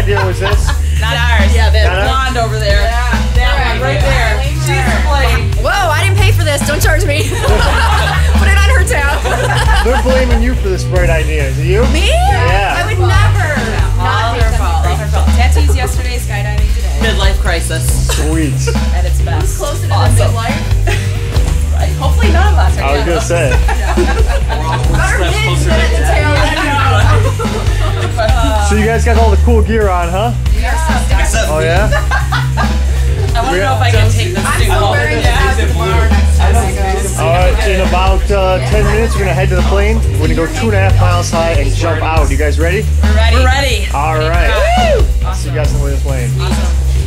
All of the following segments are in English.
idea was this. Not ours. Yeah, that Not blonde ours? over there. Yeah, that right, one right there. She's playing. Whoa, I didn't pay for this. Don't charge me. Put it on her tab. They're blaming you for this bright idea. Is it you? Me? Yeah. I would never. No, all fault. All her fault. Tattoos yesterday, skydiving today. Midlife crisis. Sweet. At its best. Who's closer to awesome. midlife? Hopefully not. of are. I was gonna say. yeah. Better mid than at the tail. So you guys got all the cool gear on, huh? Yeah. Oh yeah. I want to know if I can take this suit home. All right, in about uh, 10 minutes, we're going to head to the plane. We're going to go two and a half miles high and jump out. You guys ready? We're ready. We're ready. All right. Awesome. See you guys on the way to the plane. Awesome.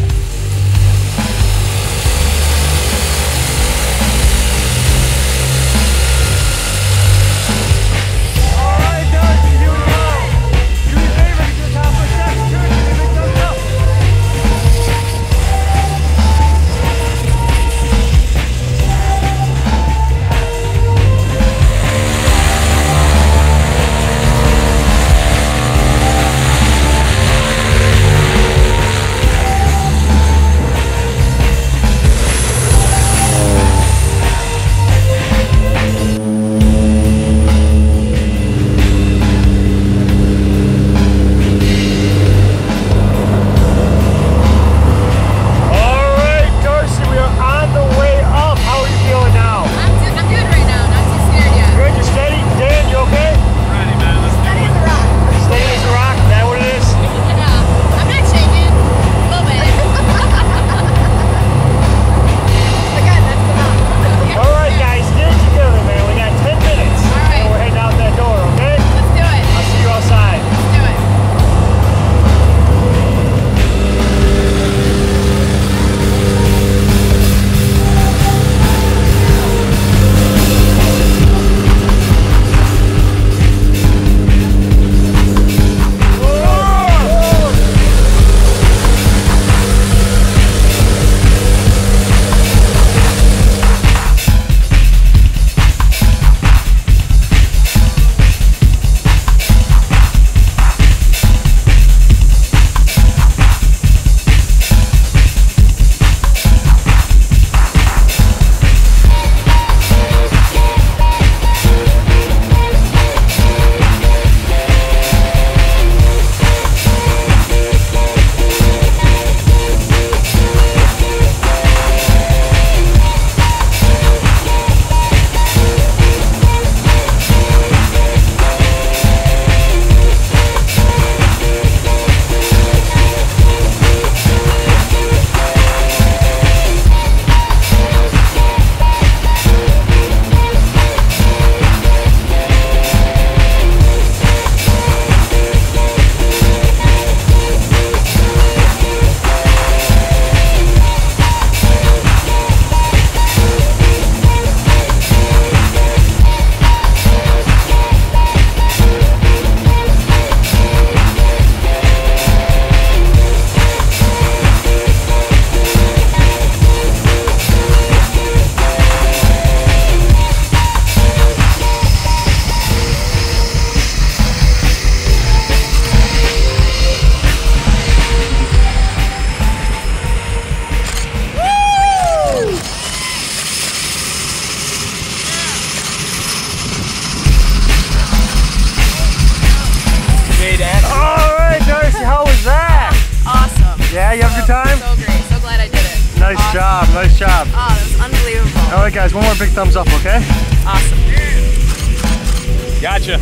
guys, one more big thumbs up, okay? Awesome. Gotcha.